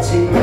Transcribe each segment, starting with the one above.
reality.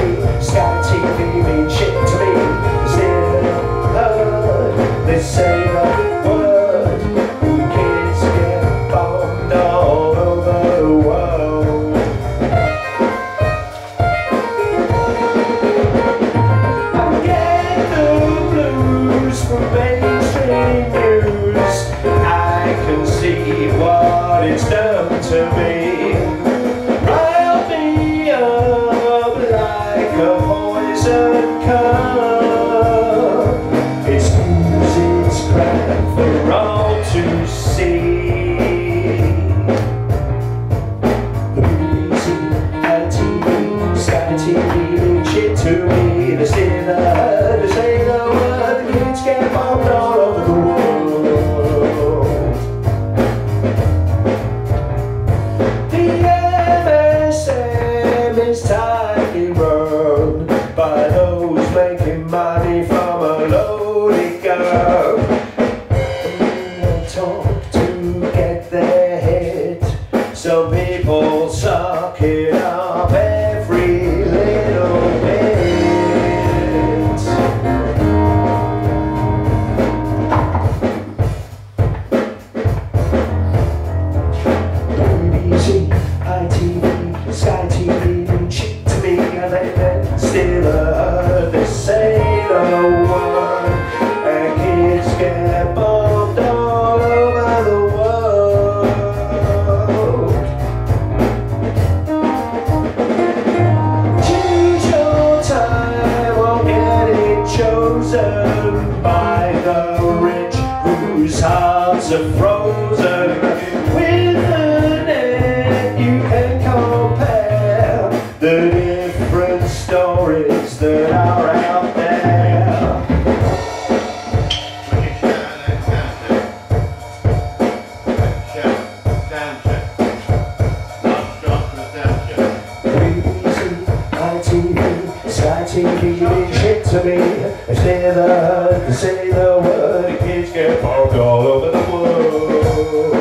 whose hearts are frozen. say the, to say the word, kids get parked all over the world.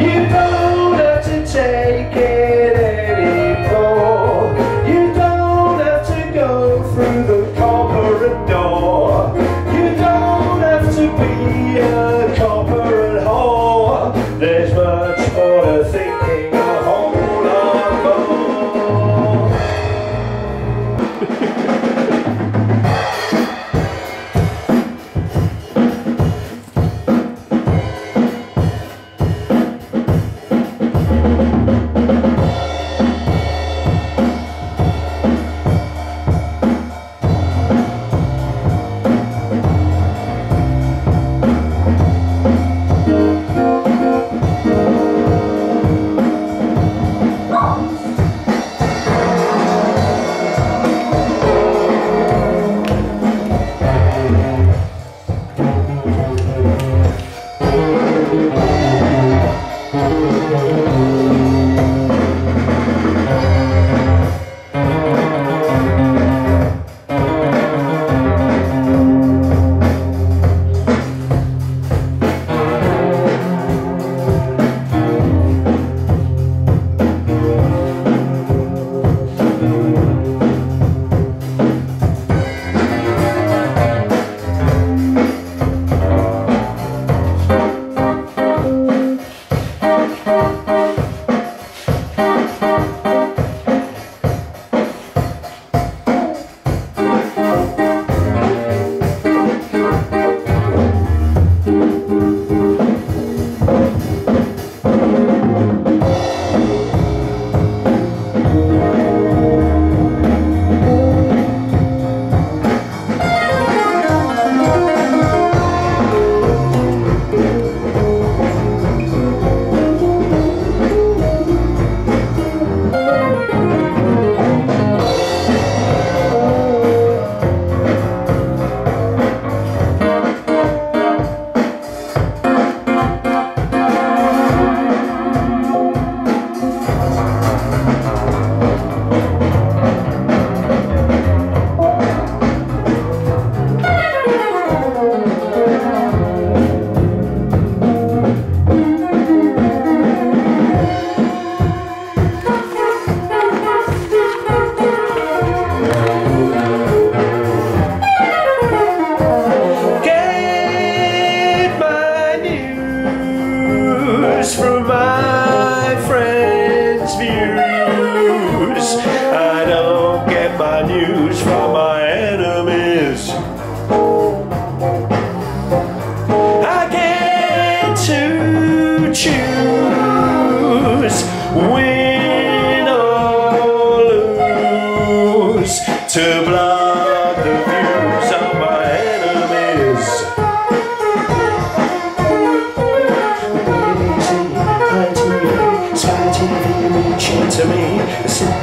You know that to take it.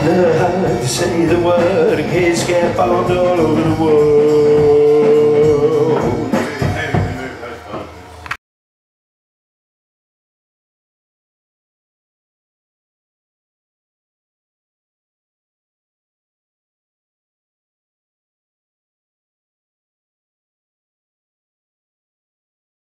In to say the word and kids get bombed all over the world